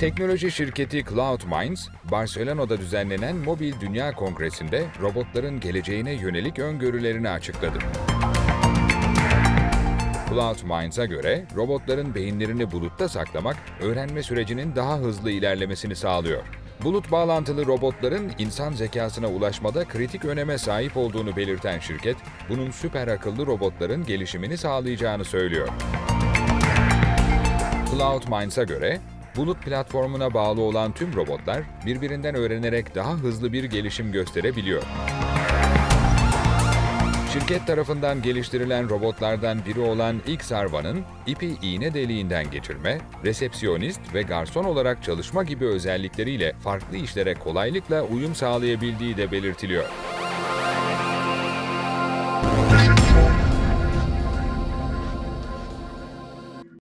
Teknoloji şirketi Cloud Minds, Barcelona'da düzenlenen Mobil Dünya Kongresi'nde robotların geleceğine yönelik öngörülerini açıkladı. Cloud Minds'a göre robotların beyinlerini bulutta saklamak, öğrenme sürecinin daha hızlı ilerlemesini sağlıyor. Bulut bağlantılı robotların insan zekasına ulaşmada kritik öneme sahip olduğunu belirten şirket, bunun süper akıllı robotların gelişimini sağlayacağını söylüyor. CloudMinds'a göre, bulut platformuna bağlı olan tüm robotlar birbirinden öğrenerek daha hızlı bir gelişim gösterebiliyor. Şirket tarafından geliştirilen robotlardan biri olan X-Arva'nın ipi iğne deliğinden geçirme, resepsiyonist ve garson olarak çalışma gibi özellikleriyle farklı işlere kolaylıkla uyum sağlayabildiği de belirtiliyor.